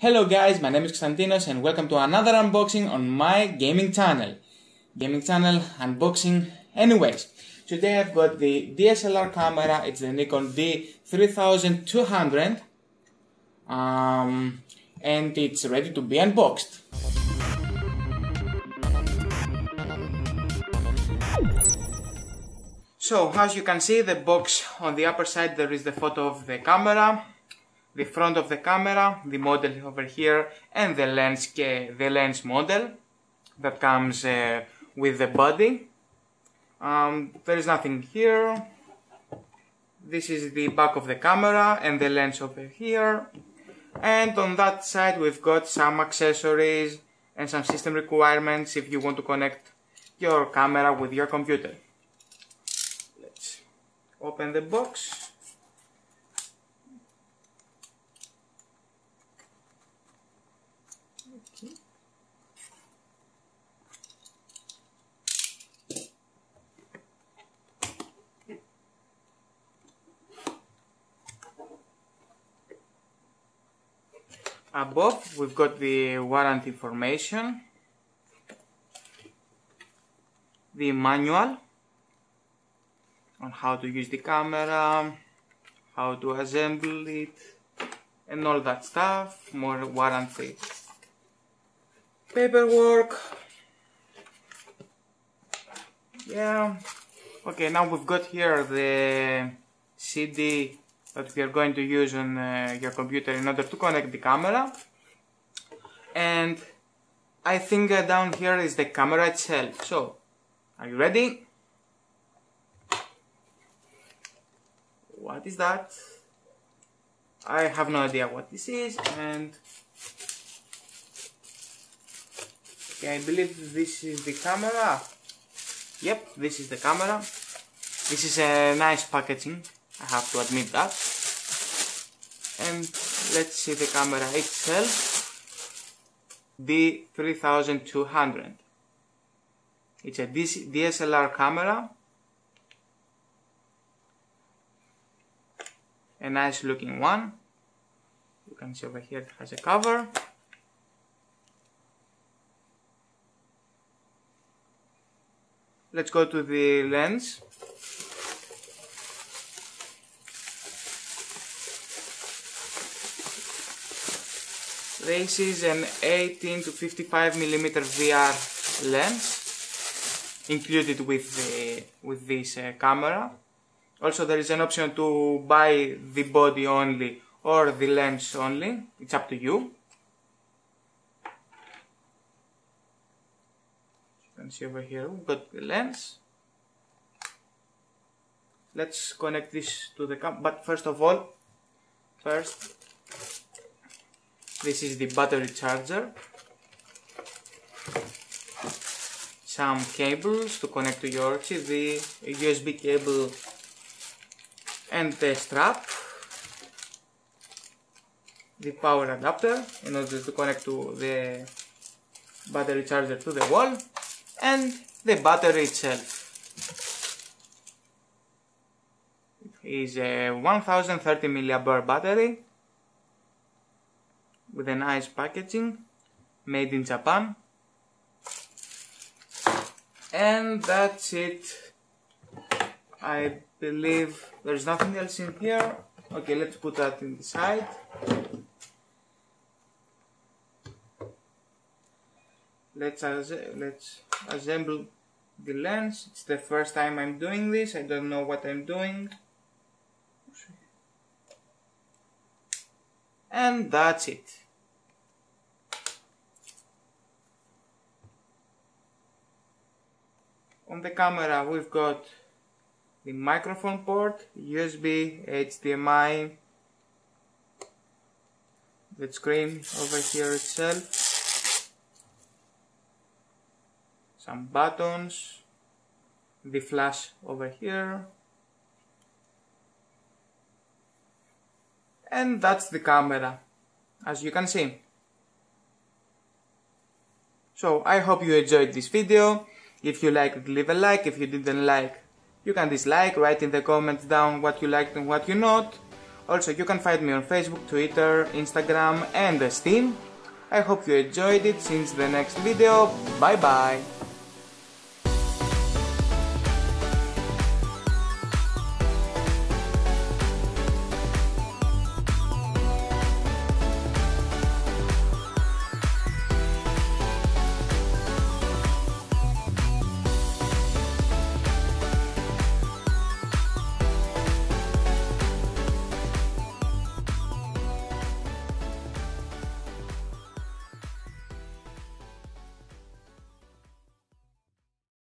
Hello guys, my name is Konstantinos and welcome to another unboxing on my gaming channel. Gaming channel unboxing anyways. Today I've got the DSLR camera, it's the Nikon D3200 um, and it's ready to be unboxed. So as you can see the box on the upper side there is the photo of the camera the front of the camera, the model over here, and the lens, the lens model that comes uh, with the body. Um, there is nothing here. This is the back of the camera and the lens over here. And on that side we've got some accessories and some system requirements if you want to connect your camera with your computer. Let's open the box. Above we've got the warranty information, the manual on how to use the camera, how to assemble it, and all that stuff, more warranty paperwork. Yeah, okay, now we've got here the CD that we are going to use on uh, your computer in order to connect the camera. And I think uh, down here is the camera itself. So are you ready? What is that? I have no idea what this is and okay, I believe this is the camera. Yep this is the camera. This is a nice packaging I have to admit that. And let's see the camera itself. D3200. It's a DSLR camera. A nice looking one. You can see over here it has a cover. Let's go to the lens. This is an 18 to 55 millimeter VR lens included with the with this uh, camera. Also there is an option to buy the body only or the lens only. It's up to you. You can see over here we've got the lens. Let's connect this to the cam but first of all first this is the battery charger. Some cables to connect to your TV, USB cable and the strap the power adapter in order to connect to the battery charger to the wall and the battery itself. It is a 1030 mAh battery with a nice packaging made in Japan. And that's it. I believe there's nothing else in here. Okay let's put that in the side. Let's let's assemble the lens. It's the first time I'm doing this. I don't know what I'm doing. And that's it the camera we've got the microphone port, USB, HDMI, the screen over here itself, some buttons, the flash over here, and that's the camera as you can see. So I hope you enjoyed this video. If you liked, leave a like. If you didn't like, you can dislike. Write in the comments down what you liked and what you not. Also, you can find me on Facebook, Twitter, Instagram and Steam. I hope you enjoyed it. Since the next video, bye bye.